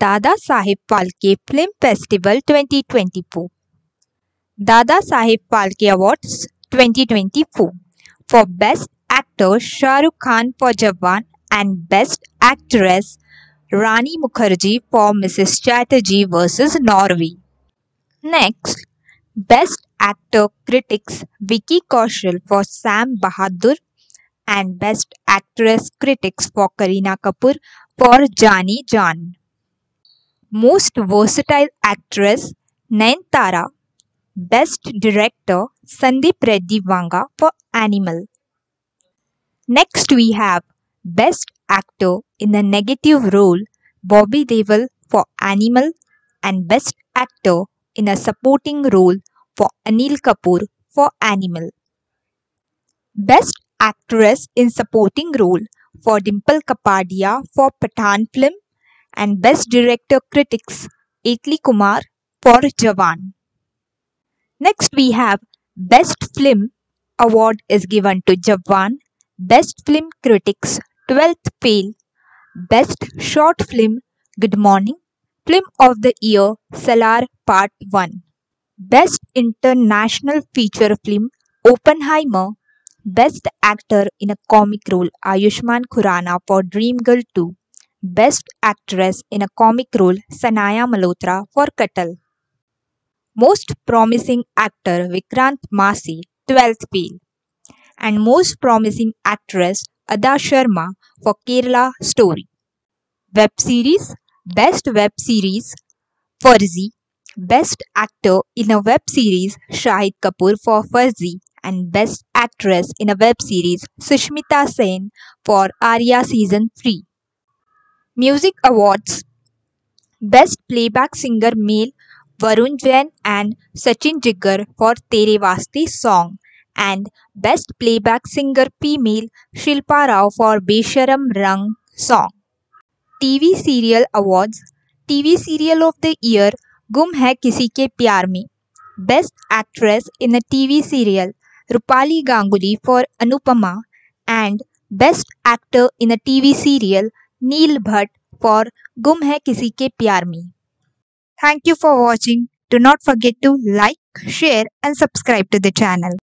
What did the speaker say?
Dada Saheb Phalke film festival 2024 Dada Saheb Phalke awards 2024 for. Best actor Shahrukh Khan for Jawan and best actress Rani Mukherjee for Mrs Chatterjee versus Norway next best actor critics Vicky Kaushal for Sam Bahadur and best actress critics for Kareena Kapoor for Jaane Jaan Most Versatile Actress Nayanthara Best Director Sandeep Reddy Vanga for Animal. Next we have Best Actor in a Negative Role Bobby Deol for Animal and Best Actor in a Supporting Role for Anil Kapoor for Animal. Best Actress in Supporting Role for Dimple Kapadia for Pathaan film and Best Director Critics Atlee Kumar for Jawan. Next we have Best Film award is given to Jawan, Best Film Critics 12th Fail, Best Short Film Good Morning, Film of the Year Salaar Part 1, Best International Feature Film Oppenheimer, Best Actor in a Comic Role Ayushmann Khurrana for Dream Girl 2, Best Actress in a Comic Role Sanya Malhotra for Kathal. Most Promising Actor Vikrant Massey 12th Fail and Most Promising Actress Ada Sharma for Kerala Story. Web Series Best Web Series Farzi Best Actor in a Web Series Shahid Kapoor for Farzi and Best Actress in a Web Series Sushmita Sen for Arya Season 3. Music Awards. Best Playback Singer Male Varun Jain and Sachin Jigar for Tere Vaste song. And Best Playback Singer Female Shilpa Rao for Besharam Rang song. TV Serial Awards. TV Serial of the Year. Gum Hai Kisi Ke Pyar Me", Best Actress in a TV Serial. Rupali Ganguly for Anupama. And Best Actor in a TV Serial. Neil Bhatt for Ghum Hai Kisi Ke Pyaar Mein. Thank you for watching do not forget to like share and subscribe to the channel